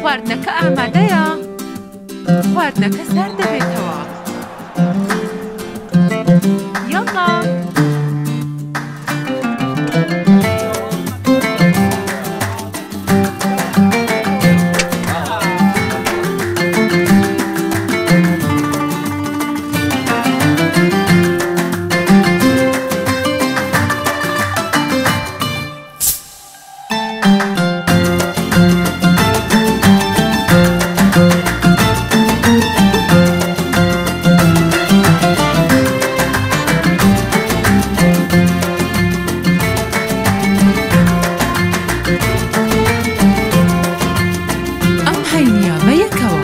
خواردنەکە ئامادەیە خواردنەکە سەر دەبێتەوە یەڵا تو. you Anja Majakała.